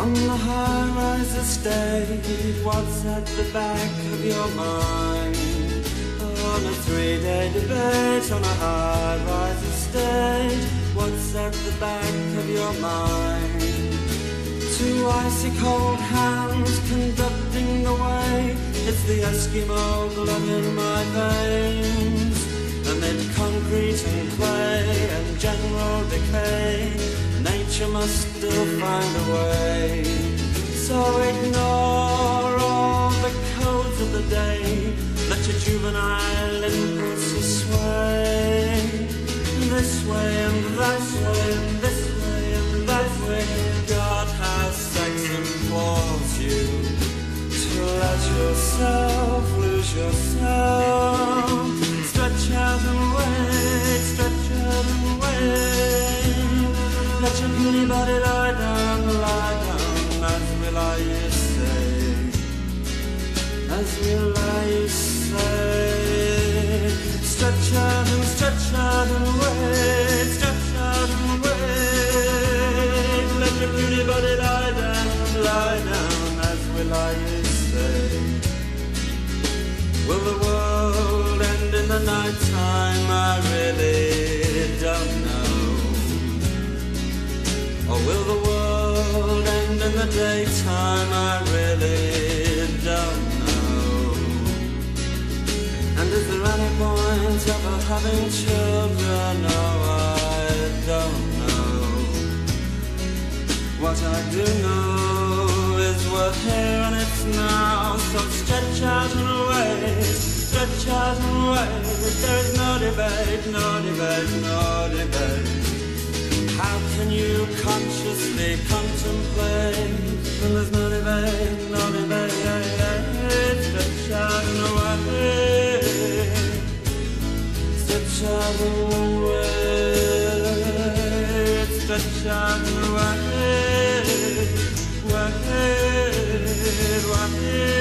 On the high-rise estate, what's at the back of your mind? On a three-day debate on a high-rise estate, what's at the back of your mind? Two icy cold hands conducting the way, it's the Eskimo blood in my veins. Nature must still find a way. So ignore all the codes of the day, let your juvenile impulses sway. This way and that way and this way and that way, God has sex implores you to let yourself lose yourself. Let your puny body lie down, lie down, as lie you say, as lie you say. Stretch out and stretch out and wait, stretch out and wait. Let your puny body lie down, lie down, as lie you say. Will the world end in the night time? Or will the world end in the daytime? I really don't know. And is there any point ever having children? No, I don't know. What I do know is we're here and it's now. So stretch out and wait, stretch out and wait. There is no debate, no debate, no debate. Can you consciously contemplate? And there's no debate, no debate, stretch out and away, stretch out and away, stretch out and away, away, away.